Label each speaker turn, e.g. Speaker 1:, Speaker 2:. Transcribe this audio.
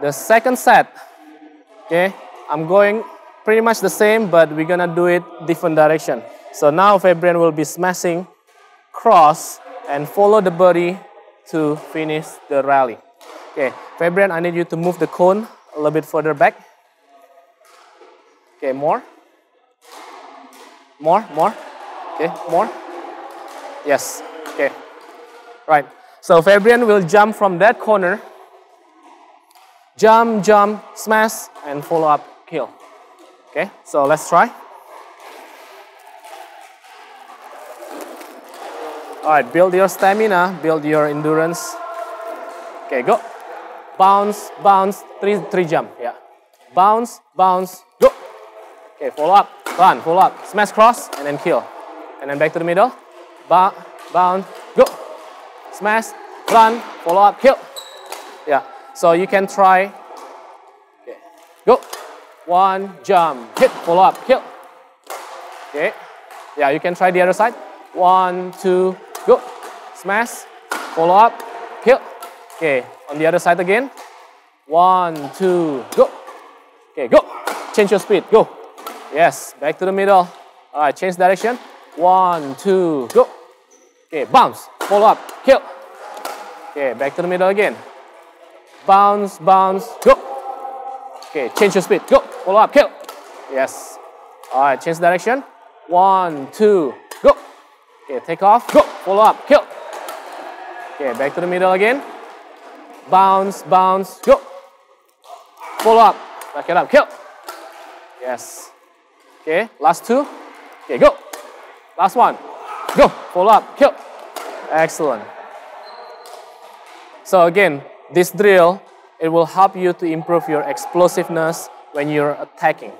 Speaker 1: The second set, okay, I'm going pretty much the same, but we're gonna do it different direction. So now Febriyan will be smashing cross and follow the body to finish the rally. Okay, Febriyan, I need you to move the cone a little bit further back. Okay, more. More, more. Okay, more. Yes, okay. Right, so Febriyan will jump from that corner. Jump, jump, smash, and follow up, kill. Okay, so let's try. All right, build your stamina, build your endurance. Okay, go. Bounce, bounce, three, three jump, yeah. Bounce, bounce, go. Okay, follow up, run, follow up, smash cross, and then kill. And then back to the middle. Ba bounce, go. Smash, run, follow up, kill. Yeah, so you can try. Okay, go. One, jump, hit, follow up, kill. Okay, yeah, you can try the other side. One, two, go. Smash, follow up, kill. Okay, on the other side again. One, two, go. Okay, go. Change your speed, go. Yes, back to the middle. All right, change direction. One, two, go. Okay, bounce, follow up, kill. Okay, back to the middle again. Bounce, bounce, go. Okay, change your speed, go. Follow up, kill. Yes. All right, change direction. One, two, go. Okay, take off, go. Follow up, kill. Okay, back to the middle again. Bounce, bounce, go. Follow up, back it up, kill. Yes. Okay, last two. Okay, go. Last one. Go. Follow up, kill. Excellent. So again, this drill, it will help you to improve your explosiveness when you're attacking.